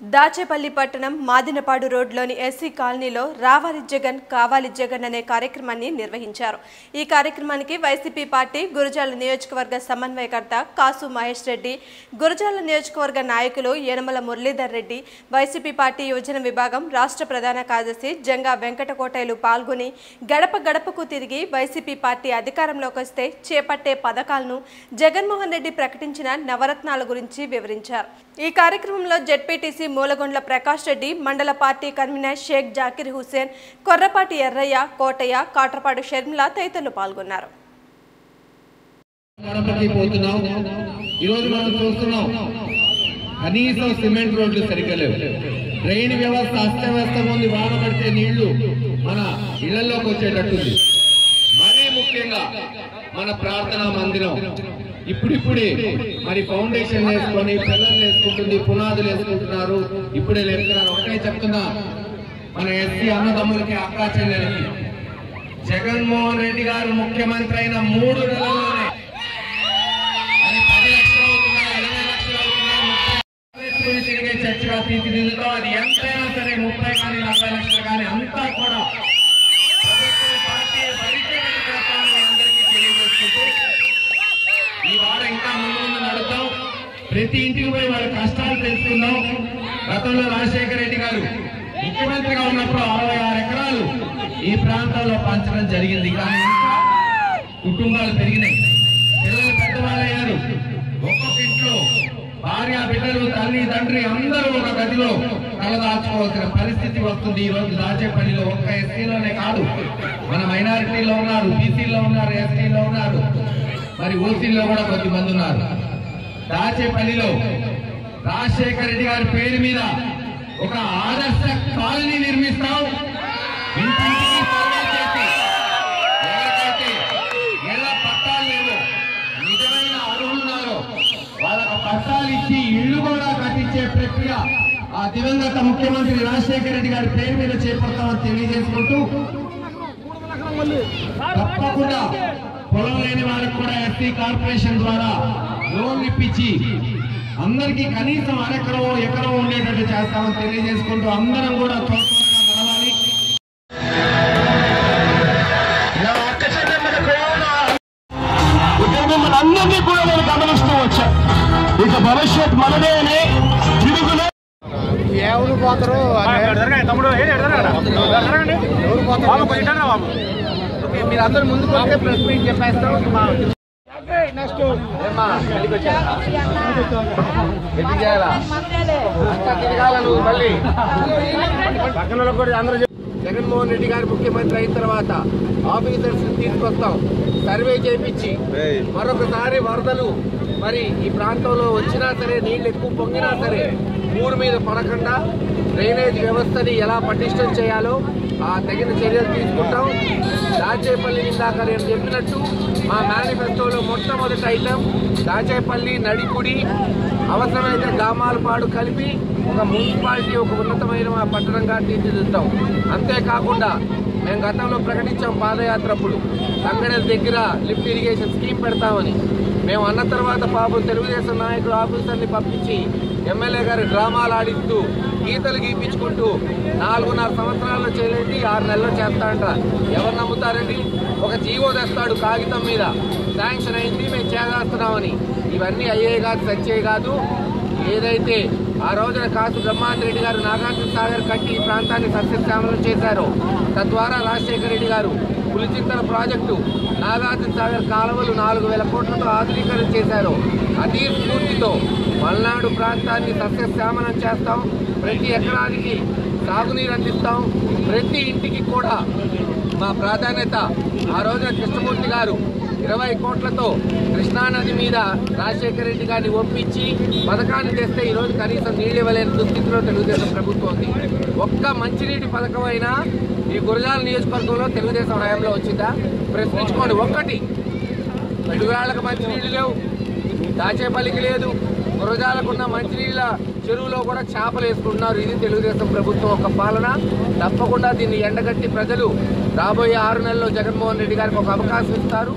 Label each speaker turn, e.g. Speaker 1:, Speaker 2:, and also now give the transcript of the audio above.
Speaker 1: దాచేపల్లి పట్టణం మాదినపాడు రోడ్లోని ఎస్సీ కాలనీలో రావాలి జగన్ కావాలి జగన్ అనే కార్యక్రమాన్ని నిర్వహించారు. ఈ కార్యక్రమానికి వైసీపీ పార్టీ గురజాల నియోజకవర్గ సమన్వయకర్త కాసు మహేష్ రెడ్డి గురజాల నియోజకవర్గ నాయకులు యనమల మురళీధర్ రెడ్డి వైసీపీ పార్టీ యువజన విభాగం రాష్ట్ర ప్రధాన కార్యదర్శి జంగా వెంకటకోటయ్యలు పాల్గొని గడప గడపకు తిరిగి వైసీపీ పార్టీ అధికారంలోకి వస్తే చేపట్టే పథకాలను జగన్మోహన్ రెడ్డి ప్రకటించిన నవరత్నాల గురించి వివరించారు. ఈ కార్యక్రమంలో జెడ్పీటీసీ మూలగొండ్ల ప్రకాష్ రెడ్డి మండల పార్టీ కన్వీనర్ షేక్ జాకిర్ హుసేన్ కొర్రపాటి ఎర్రయ్య కోటయ్య కాట్రపాడు షర్మిల తదితరులు పాల్గొన్నారు.
Speaker 2: కనీసం సిమెంట్ రోడ్లు సరిగ్గా లేవు. డ్రైన్ వ్యవస్థ అస్తవ్యస్తంగా ఉంది వాన పడితే నీళ్ళు మన ఇళ్ళలోకి వచ్చేటట్టుంది. మరీ ముఖ్యంగా మన ప్రార్థనా మందిరం. ఇప్పుడిప్పుడే మరి ఫౌండేషన్ వేసుకొని పిల్లలు వేసుకుంటుంది పునాదులు వేసుకుంటున్నారు ఇప్పుడే లేపుతున్నారు ఒకటే చెప్తున్నా మన ఎస్సీ అన్నదమ్ములకి అక్కా చెల్లెలకి జగన్మోహన్ రెడ్డి గారు ముఖ్యమంత్రి అయిన మూడు నెలల్లోనే చర్చగా తీర్చిదిద్దుతాం అది ఎంతైనా సరే ముప్పై ప్రతి ఇంటికి పోయి వాళ్ళ కష్టాలు తెలుసుకుందాం. గతంలో రాజశేఖర రెడ్డి గారు ముఖ్యమంత్రిగా ఉన్నప్పుడు అరవై ఆరు ఎకరాలు ఈ ప్రాంతాల్లో పంచడం జరిగింది. కానీ కుటుంబాలు పెరిగినాయి. పిల్లలు పెద్దవాళ్ళయ్యారు ఒక్కొక్క ఇంట్లో భార్య బిడ్డలు తల్లి తండ్రి అందరూ ఒక గదిలో తలదాచుకోవాల్సిన పరిస్థితి వస్తుంది. ఈ రోజు దాచేపల్లిలో ఒక్క ఎస్సీలోనే కాదు. మన మైనారిటీలో ఉన్నారు బీసీలో ఉన్నారు ఎస్టీలో ఉన్నారు. మరి ఓసీలో కూడా కొద్దిమంది ఉన్నారు. దాచేపల్లిలో రాజశేఖర రెడ్డి గారి పేరు మీద ఒక ఆదర్శ కాలనీ నిర్మిస్తాం. నిజమైన వాళ్ళకు పట్టాలు ఇచ్చి కూడా కట్టించే ప్రక్రియ ఆ దివంగత ముఖ్యమంత్రి రాజశేఖర రెడ్డి గారి పేరు మీద చేపడతామని తెలియజేసుకుంటూ తప్పకుండా పొలం లేని వారికి కూడా ఎస్టీ కార్పొరేషన్ ద్వారా లోన్ ఇప్పించి అందరికీ కనీసం అరెకరం ఎకరం ఉండేటట్టు చేస్తామని తెలియజేసుకుంటూ అందరం కూడా నడవాలి.
Speaker 3: అందరినీ కూడా నేను గమనిస్తూ వచ్చా. ఇక భవిష్యత్ మనదే అని తిరుగులే.
Speaker 4: ఎవరు పోతారు?
Speaker 5: తమ్ముడు
Speaker 4: ఎవరు పోతారు?
Speaker 5: కొంచెం బాబు.
Speaker 4: ఓకే, మీరు అందరు ముందుకు వస్తే ప్రెస్ మీట్ చెప్పేస్తాం. మా- నెక్స్ట్
Speaker 5: పక్కన కూడా అందరూ
Speaker 4: జగన్మోహన్ రెడ్డి గారు ముఖ్యమంత్రి అయిన తర్వాత ఆఫీసర్స్ తీసుకొస్తాం. సర్వే చేయించి మరొకసారి వరదలు మరి ఈ ప్రాంతంలో వచ్చినా సరే నీళ్ళు ఎక్కువ పొంగినా సరే ఊరు మీద పడకుండా డ్రైనేజ్ వ్యవస్థని ఎలా పటిష్టం చేయాలో ఆ తగిన చర్యలు తీసుకుంటాం. దాచేపల్లి ఇందాక నేను చెప్పినట్టు మా మేనిఫెస్టోలో మొట్టమొదటి ఐటమ్ దాచేపల్లి నడికుడి అవసరమైతే గ్రామాలపాడు కలిపి ఒక మున్సిపాలిటీ ఒక ఉన్నతమైన మా పట్టణంగా తీర్చిదిద్దాం అంతేకాకుండా మేము గతంలో ప్రకటించాం పాదయాత్ర అప్పుడు తంగడల దగ్గర లిఫ్ట్ ఇరిగేషన్ స్కీమ్ పెడతామని. మేము అన్న తర్వాత పాపం తెలుగుదేశం నాయకులు ఆఫీసర్ని పంపించి ఎమ్మెల్యే గారి డ్రామాలు ఆడిస్తూ గీతలు గీపించుకుంటూ నాలుగున్నర సంవత్సరాల్లో చేయలేండి ఆరు నెలల్లో చేస్తా అంట ఎవరు నమ్ముతారండి? ఒక జీవో తెస్తాడు కాగితం మీద. శాంక్షన్ అయింది మేము చేసేస్తున్నామని. ఇవన్నీ అయ్యే కాదు సచ్చే కాదు. ఏదైతే ఆ రోజున కాసు బ్రహ్మాంత్ రెడ్డి గారు నాగార్జున సాగర్ కట్టి ఈ ప్రాంతాన్ని సస్యశ్యామలం చేశారో తద్వారా రాజశేఖర రెడ్డి గారు పులిచిత్తర ప్రాజెక్టు నాగార్జున సాగర్ కాలువలు నాలుగు వేల కోట్లతో ఆధునీకరణ చేశారు. అదే స్ఫూర్తితో మల్నాడు ప్రాంతాన్ని సస్యశ్యామలం చేస్తాం. ప్రతి ఎకరానికి సాగునీరు అందిస్తాం. ప్రతి ఇంటికి కూడా మా ప్రాధాన్యత ఆ రోజున కృష్ణమూర్తి గారు ఇరవై కోట్లతో కృష్ణానది మీద రాజశేఖర రెడ్డి గారిని ఒప్పించి పథకాన్ని తెస్తే ఈరోజు కనీసం నీళ్ళు ఇవ్వలేని దుస్థితిలో తెలుగుదేశం ప్రభుత్వం ఉంది. ఒక్క మంచినీటి పథకం అయినా ఈ గురజాల నియోజకవర్గంలో తెలుగుదేశం హయాంలో వచ్చిందా? ప్రశ్నించుకోండి. ఒక్కటి పిడుగురాళ్ళకు మంచినీళ్ళు లేవు దాచేపల్లికి లేదు గురజాలకున్న మంచినీళ్ళ చెరువులో కూడా చేపలు వేసుకుంటున్నారు. ఇది తెలుగుదేశం ప్రభుత్వం ఒక పాలన. తప్పకుండా దీన్ని ఎండగట్టి ప్రజలు రాబోయే ఆరు నెలల్లో జగన్మోహన్ రెడ్డి గారికి ఒక అవకాశం ఇస్తారు.